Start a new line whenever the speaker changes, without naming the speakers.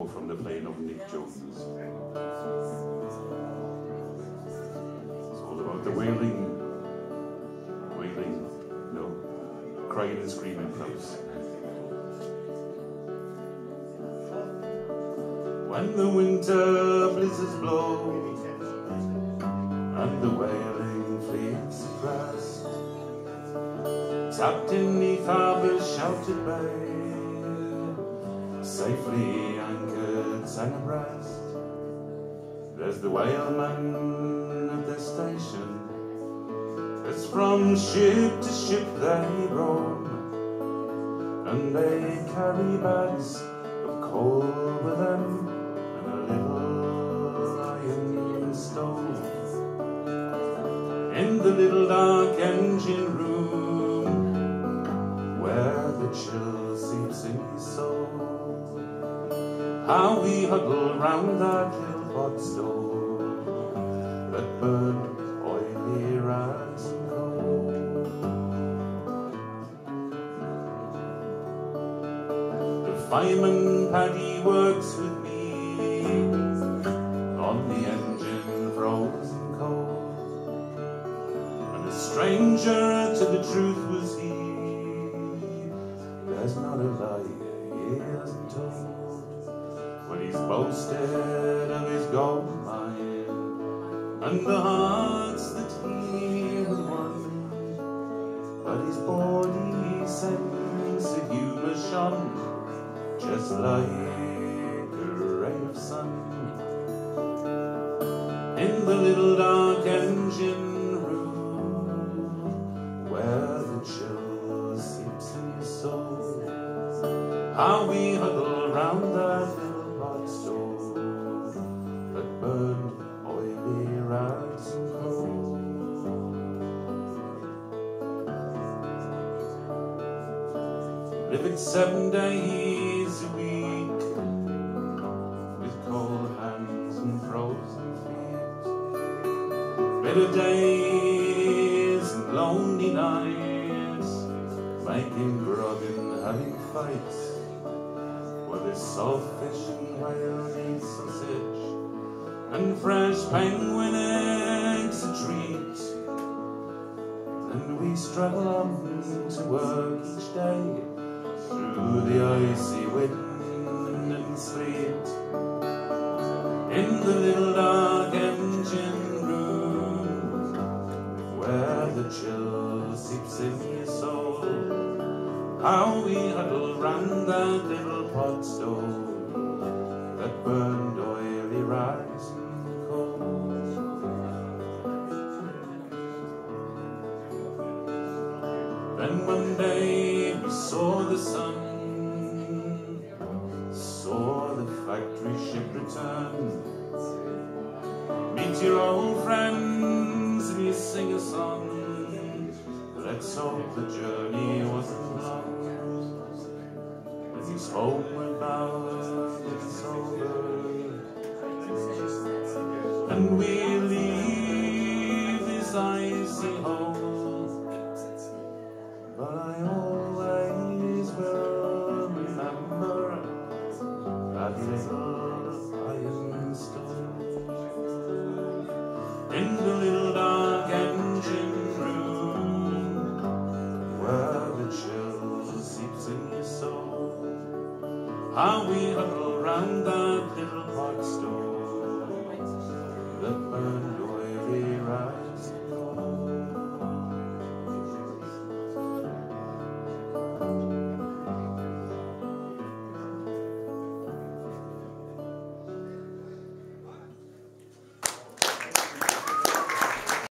from the plane of Nic Jones. It's all about the wailing, wailing, no, crying and screaming crowds. When the winter blizzards blow and the whaling fleets suppressed, tapped in Leith Harbour's shouted bay, safely anchored abreast. There's the whaleman at their station, It's from ship to ship they roam, and they carry bags of coal with them and a little iron stove. In the little dark engine room, where the chill seeps in his soul, how we huddle round that little pot stove that burned oily rags and coal. The fireman Paddy works with me on the engine frozen cold, and a stranger to the truth was he. There's not a lie he hasn't told when he's boasted of his gold mine and the hearts that he won. But his body sends a humour shone, just like a ray of sun. In the little dark engine room, where the chill seeps in his soul, how we huddle round that Living seven days a week with cold hands and frozen feet. Bitter days and lonely nights, making grog and having fights. Where there's saltfish and whale meat sausage and fresh penguin eggs a treat. And we struggle on to work each day through the icy wind and sleet. In the little dark engine room, where the chill seeps in your soul, how we huddle round that little pot stove that burned oily rags and coal. Then one day we saw the sun, saw the factory ship return. Meet your old friends and you sing a song. Let's hope the journey wasn't long. As you homeward bound, it's over. And we leave this icy home. But I song, how we huddle round that little park stone, the burn